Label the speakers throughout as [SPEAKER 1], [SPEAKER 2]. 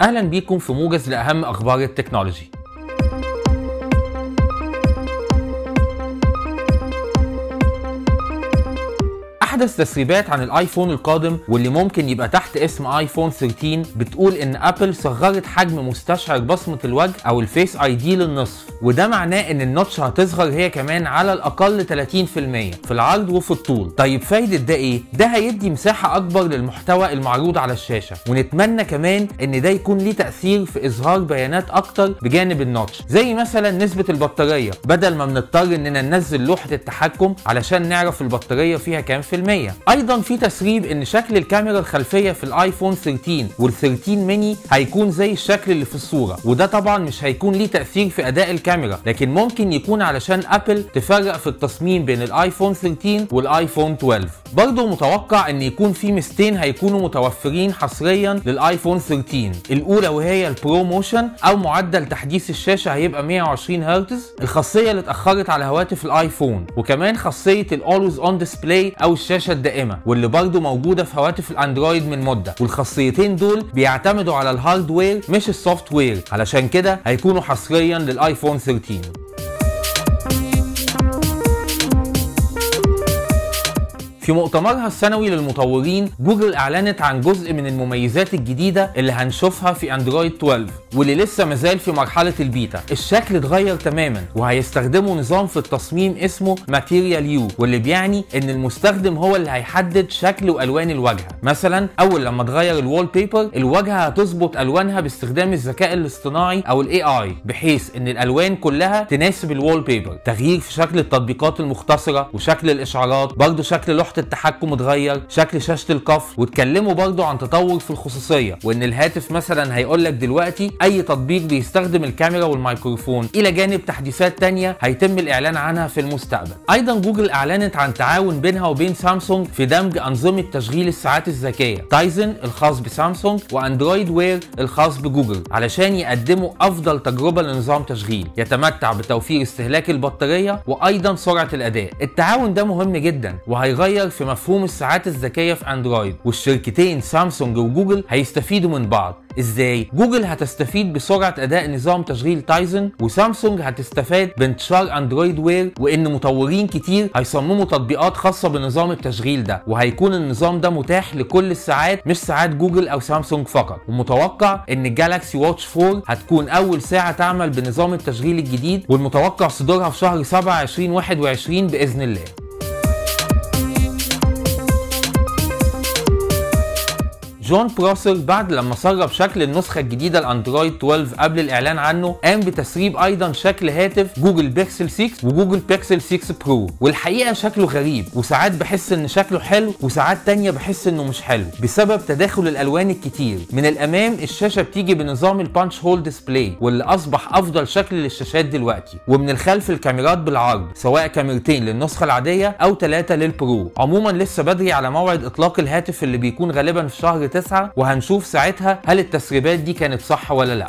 [SPEAKER 1] أهلا بيكم في موجز لأهم أخبار التكنولوجي. أحدث تسريبات عن الآيفون القادم واللي ممكن يبقى تحت اسم آيفون 13 بتقول إن أبل صغرت حجم مستشعر بصمة الوجه أو ال Face ID للنصف وده معناه إن ال notch هتصغر هي كمان على الأقل 30% في العرض وفي الطول. طيب فايدة ده إيه؟ ده هيدي مساحة أكبر للمحتوى المعروض على الشاشة ونتمنى كمان إن ده يكون ليه تأثير في إظهار بيانات أكتر بجانب ال notch زي مثلا نسبة البطارية. بدل ما بنضطر إننا ننزل لوحة التحكم علشان نعرف البطارية فيها كام في المية أيضا في تسريب إن شكل الكاميرا الخلفية في الآيفون 13 وال13 ميني هيكون زي الشكل اللي في الصورة وده طبعا مش هيكون ليه تأثير في أداء الكاميرا لكن ممكن يكون علشان أبل تفرق في التصميم بين الآيفون 13 والآيفون 12 برضه متوقع إن يكون في ميزتين هيكونوا متوفرين حصريا للآيفون 13 الأولى وهي ال ProMotion أو معدل تحديث الشاشة هيبقى 120 هرتز. الخاصية اللي اتأخرت على هواتف الآيفون وكمان خاصية ال always on display أو الشاشة الدائمة واللي برضه موجودة في هواتف الأندرويد من مدة. والخاصيتين دول بيعتمدوا على ال hardware مش ال software علشان كده هيكونوا حصريا للايفون 13 في مؤتمرها السنوي للمطورين جوجل أعلنت عن جزء من المميزات الجديدة اللي هنشوفها في أندرويد 12 واللي لسه مازال في مرحلة البيتا. الشكل اتغير تماما وهيستخدموا نظام في التصميم اسمه Material You واللي بيعني إن المستخدم هو اللي هيحدد شكل وألوان الواجهة. مثلا أول لما تغير ال wallpaper الواجهة هتظبط ألوانها باستخدام الذكاء الاصطناعي أو ال AI بحيث إن الألوان كلها تناسب ال wallpaper تغيير في شكل التطبيقات المختصرة وشكل الإشعارات برضه شكل لوحة التحكم اتغير شكل شاشة القفل واتكلموا برضو عن تطور في الخصوصية وإن الهاتف مثلا هيقول لك دلوقتي أي تطبيق بيستخدم الكاميرا والميكروفون. إلى جانب تحديثات تانية هيتم الإعلان عنها في المستقبل. أيضا جوجل أعلنت عن تعاون بينها وبين سامسونج في دمج أنظمة تشغيل الساعات الذكية تايزن الخاص بسامسونج وأندرويد وير الخاص بجوجل علشان يقدموا أفضل تجربة لنظام تشغيل يتمتع بتوفير استهلاك البطارية وأيضا سرعة الأداء. التعاون ده مهم جدا وهيغير في مفهوم الساعات الذكية في أندرويد والشركتين سامسونج وجوجل هيستفيدوا من بعض. إزاي؟ جوجل هتستفيد بسرعة أداء نظام تشغيل تايزن وسامسونج هتستفاد بانتشار أندرويد وير وإن مطورين كتير هيصمموا تطبيقات خاصة بنظام التشغيل ده وهيكون النظام ده متاح لكل الساعات مش ساعات جوجل أو سامسونج فقط. ومتوقع إن جالاكسي واتش 4 هتكون أول ساعة تعمل بنظام التشغيل الجديد والمتوقع صدورها في شهر 7 2021 بإذن الله. جون بروسر بعد لما سرب شكل النسخة الجديدة لاندرويد 12 قبل الإعلان عنه قام بتسريب أيضا شكل هاتف جوجل بيكسل 6 وجوجل بيكسل 6 Pro. والحقيقة شكله غريب وساعات بحس إن شكله حلو وساعات تانية بحس إنه مش حلو بسبب تداخل الألوان الكتير. من الأمام الشاشة بتيجي بنظام ال punch hole display واللي أصبح أفضل شكل للشاشات دلوقتي. ومن الخلف الكاميرات بالعرض سواء كاميرتين للنسخة العادية أو ثلاثة لل Pro. عموما لسه بدري على موعد إطلاق الهاتف اللي بيكون غالبا في شهر 9 وهنشوف ساعتها هل التسريبات دي كانت صح ولا لأ.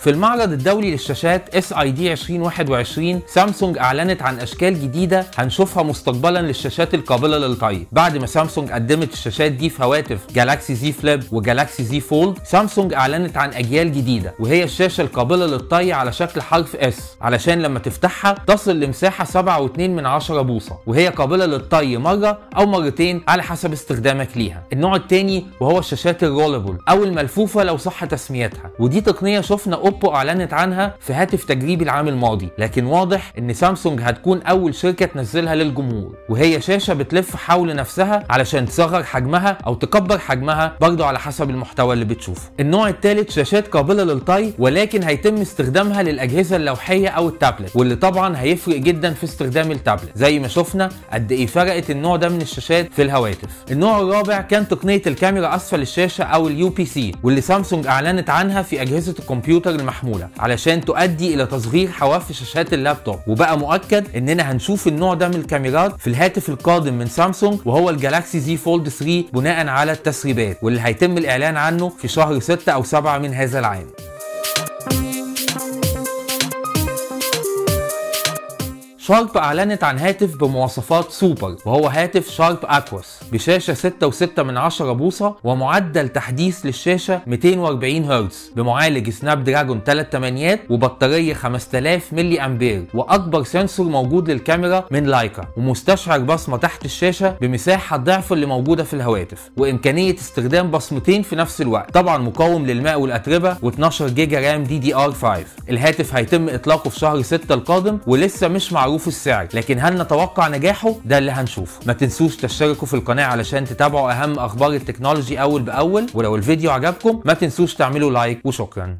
[SPEAKER 1] في المعرض الدولي للشاشات SID 2021 سامسونج أعلنت عن أشكال جديدة هنشوفها مستقبلا للشاشات القابلة للطي بعد ما سامسونج قدمت الشاشات دي في هواتف جالاكسي Z Flip وجالاكسي Z Fold سامسونج أعلنت عن أجيال جديدة وهي الشاشة القابلة للطي على شكل حرف S علشان لما تفتحها تصل لمساحة 7.2 من 10 بوصة وهي قابلة للطي مرة أو مرتين على حسب استخدامك ليها. النوع الثاني وهو الشاشات ال rollable أو الملفوفة لو صح تسميتها. ودي تقنية شفنا أوبو أعلنت عنها في هاتف تجريبي العام الماضي لكن واضح إن سامسونج هتكون أول شركة تنزلها للجمهور وهي شاشة بتلف حول نفسها علشان تصغر حجمها أو تكبر حجمها برضه على حسب المحتوى اللي بتشوفه. النوع الثالث شاشات قابلة للطي ولكن هيتم استخدامها للأجهزة اللوحية أو التابلت واللي طبعا هيفرق جدا في استخدام التابلت. زي ما شفنا قد إيه فرقت النوع ده من الشاشات في الهواتف. النوع الرابع كان تقنية الكاميرا أسفل الشاشة أو ال UPC واللي سامسونج أعلنت عنها في أجهزة الكمبيوتر المحمولة علشان تؤدي إلى تصغير حواف شاشات اللابتوب. وبقى مؤكد إننا هنشوف النوع ده من الكاميرات في الهاتف القادم من سامسونج وهو الجالاكسي Z Fold 3 بناء على التسريبات واللي هيتم الإعلان عنه في شهر 6 أو 7 من هذا العام. شارب أعلنت عن هاتف بمواصفات سوبر وهو هاتف شارب أكواس بشاشة 6.6 من 10 بوصة ومعدل تحديث للشاشة 240 هرتز بمعالج سناب دراجون 3 تمانيات وبطارية 5000 ملي أمبير وأكبر sensor موجود للكاميرا من لايكا ومستشعر بصمة تحت الشاشة بمساحة ضعف اللي موجودة في الهواتف وإمكانية استخدام بصمتين في نفس الوقت طبعا مقاوم للماء والأتربة و12 جيجا RAM DDR 5 الهاتف هيتم إطلاقه في شهر 6 القادم ولسه مش معروف السعر لكن هل نتوقع نجاحه؟ ده اللي هنشوفه. ما تنسوش تشتركوا في القناة علشان تتابعوا أهم أخبار التكنولوجي أول بأول. ولو الفيديو عجبكم ما تنسوش تعملوا لايك وشكرا.